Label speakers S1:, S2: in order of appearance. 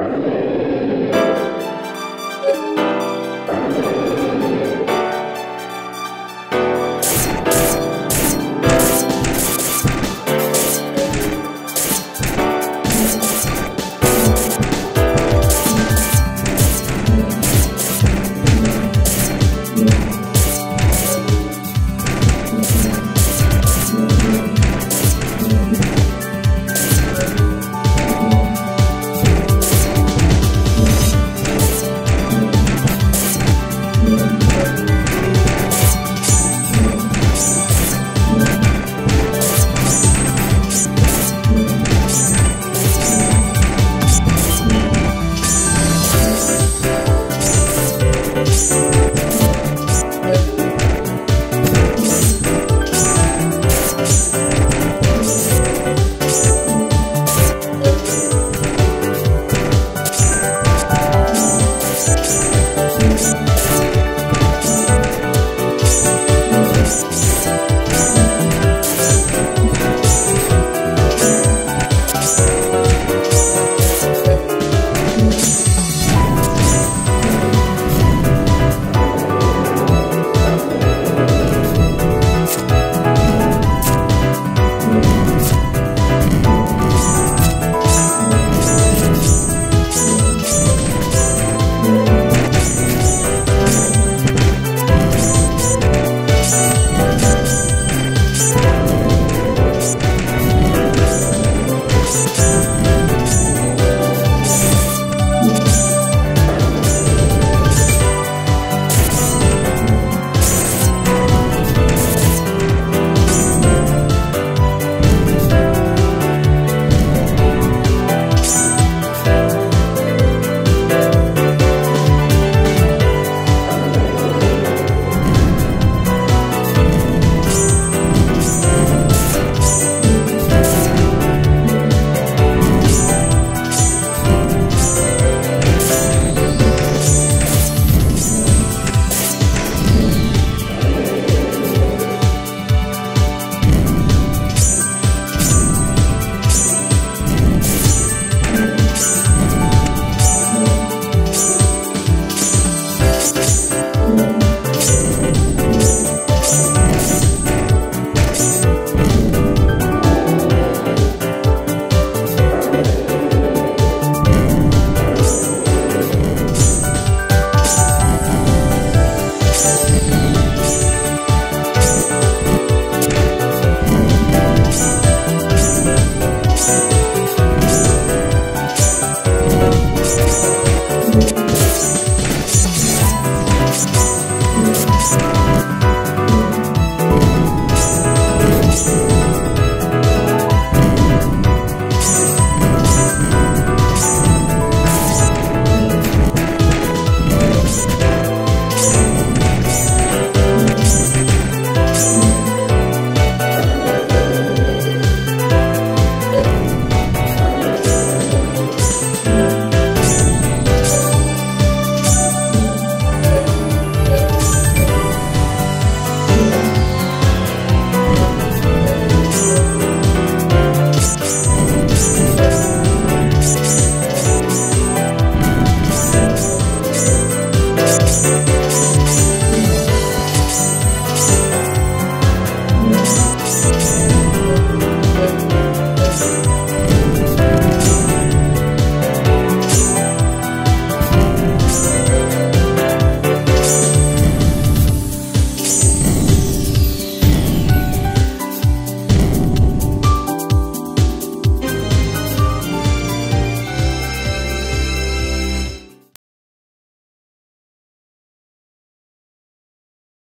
S1: you Thank you.